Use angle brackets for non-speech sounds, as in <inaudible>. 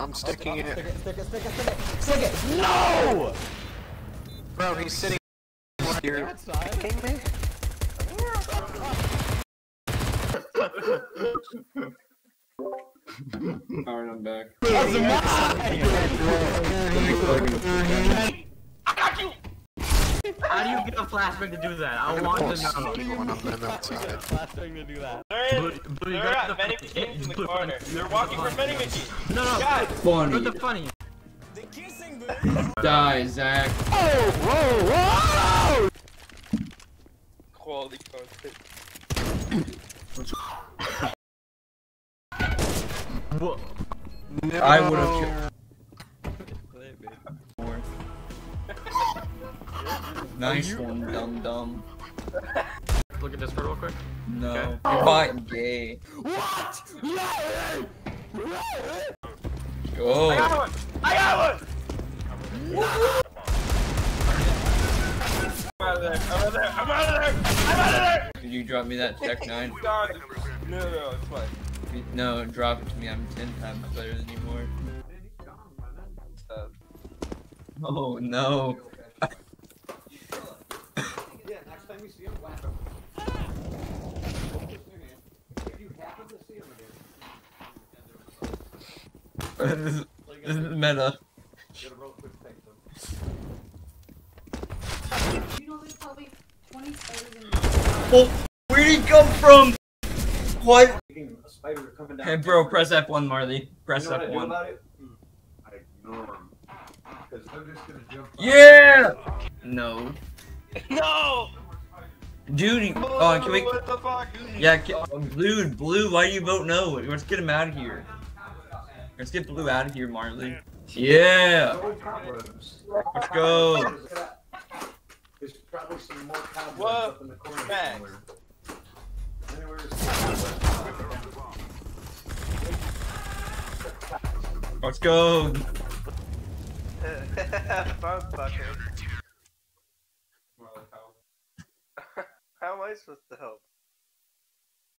I'm sticking Stick it. it, stick it, stick it, stick it, stick it! No! Bro, he's sitting here. Outside. Kidding me? Alright, I'm back. That's mine! <laughs> How do you get a flashback to do that? I want to know. Going on them outside. Last thing to do that. There Blue- is. You They're got the- vending machines in the corner. They're walking from vending machines. No, no. Guys, Funny. Put the funny. Die, Zach. Oh, quality content. Whoa. I would have Nice one, dum dum. Look at this real quick. No. Okay. You're fucking gay. What? No! Go. I got one! I got one! I'm out of there. I'm out of there. I'm out of there. I'm out of there. Did you drop me that Tech <laughs> 9? God. No, no, it's fine. No, drop it to me. I'm 10 times better than you more. Uh, Oh no. Yeah, next time you see him, whack him. If you happen to see him again, this, <laughs> is, this is meta. get a real quick take. You know there's probably 20 spiders in Oh, where'd he come from? What? Thinking a spider coming down. Hey bro, press F1 Marley. Press you know what I do F1. Hmm. I ignore them. Because they're just gonna jump. Yeah! No. no! Dude, you- oh, can we... What the fuck? Yeah, can, oh, Blue, Blue, why do you vote no? Let's get him out of here. Let's get Blue out of here, Marley. Yeah! Let's go! There's probably some more cobwebs Whoa, up in the corner Max. somewhere. Let's go! <laughs> Phone I supposed to help?